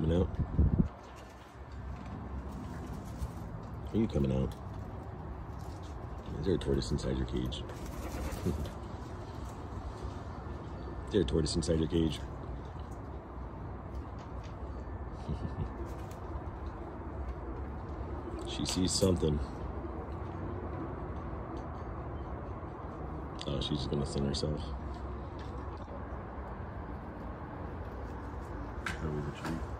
coming out? Are you coming out? Is there a tortoise inside your cage? Is there a tortoise inside your cage? she sees something. Oh, she's just gonna sun herself. Probably the treat.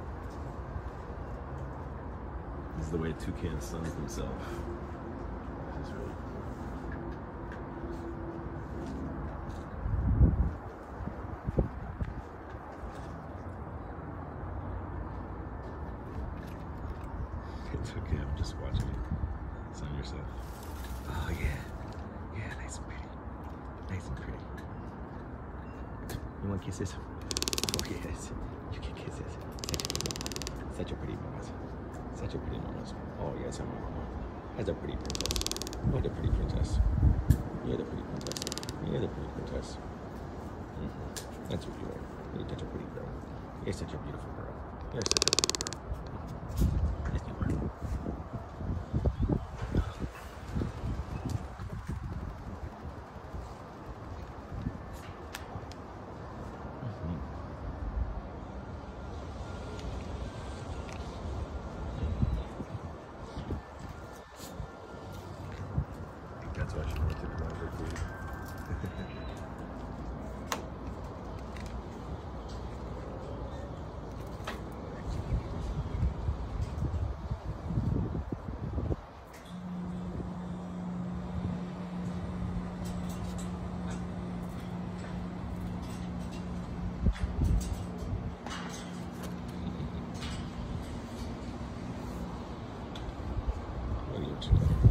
This is the way a toucan suns really It's okay, I'm just watching you. Sun yourself. Oh yeah. Yeah, nice and pretty. Nice and pretty. You want kisses? Oh yes. You can kiss kisses. Such a pretty mamas. Such a pretty mamas. Oh yes, I'm a mama. That's a pretty princess. You're the pretty princess. You're the pretty princess. You're the pretty princess. hmm That's what you are. You're such a pretty girl. You're such a beautiful girl. You're such a pretty girl. Mhm. Yes, you are. That's why she wanted to come over to What are